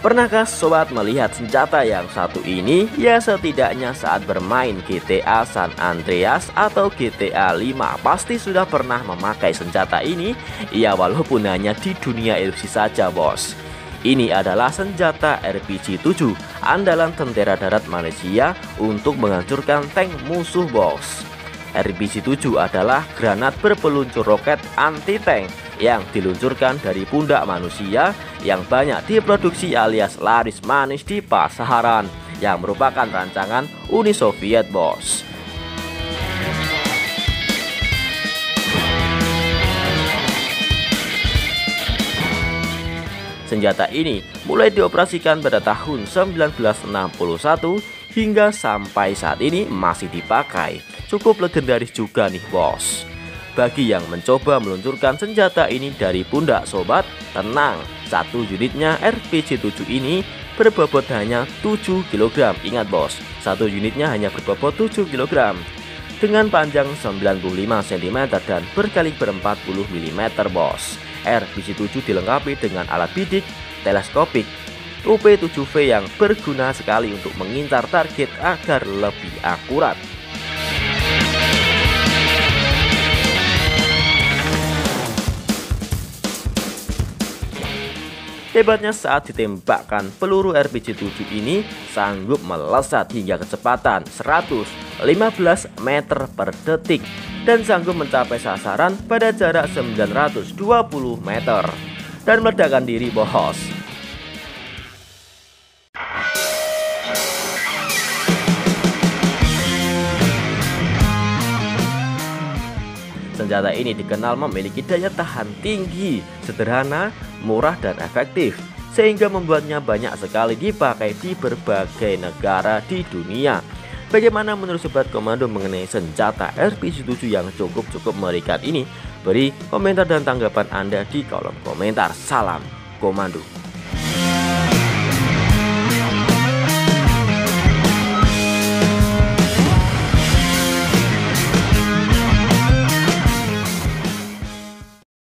Pernahkah sobat melihat senjata yang satu ini? Ya setidaknya saat bermain GTA San Andreas atau GTA 5 Pasti sudah pernah memakai senjata ini Ya walaupun hanya di dunia ilusi saja bos ini adalah senjata RPG-7 andalan tentara darat Malaysia untuk menghancurkan tank musuh bos. RPG-7 adalah granat berpeluncur roket anti-tank yang diluncurkan dari pundak manusia yang banyak diproduksi alias laris manis di pasaran yang merupakan rancangan Uni Soviet bos. Senjata ini mulai dioperasikan pada tahun 1961 hingga sampai saat ini masih dipakai. Cukup legendaris juga nih bos. Bagi yang mencoba meluncurkan senjata ini dari pundak sobat, tenang, satu unitnya RPG-7 ini berbobot hanya 7 kg. Ingat bos, satu unitnya hanya berbobot 7 kg. Dengan panjang 95 cm dan berkaliber 40 mm bos. RPG-7 dilengkapi dengan alat bidik teleskopik UP-7V yang berguna sekali untuk mengincar target agar lebih akurat. Hebatnya saat ditembakkan peluru RPG-7 ini sanggup melesat hingga kecepatan 115 meter per detik dan sanggup mencapai sasaran pada jarak 920 meter dan meledakkan diri bos. Senjata ini dikenal memiliki daya tahan tinggi, sederhana, murah dan efektif sehingga membuatnya banyak sekali dipakai di berbagai negara di dunia. Bagaimana menurut sobat komando mengenai senjata RPG-7 yang cukup-cukup merikat ini? Beri komentar dan tanggapan Anda di kolom komentar. Salam komando.